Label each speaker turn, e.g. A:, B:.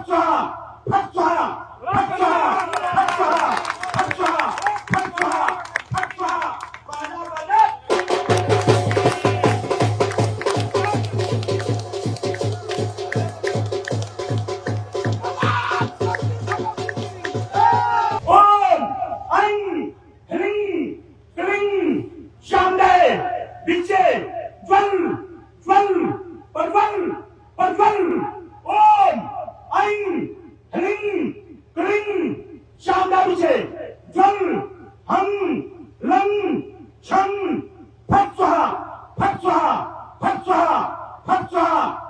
A: फटसारा फटसारा फटसारा फटसारा फटसारा फटसारा फटसारा बाजा बाजा One, one, but one, but one. ऐं ह्रीं क्रीं शाब्दाभिषे जल हं लं छं फट् स्वाहा फट् स्वाहा फट् स्वाहा फट् स्वाहा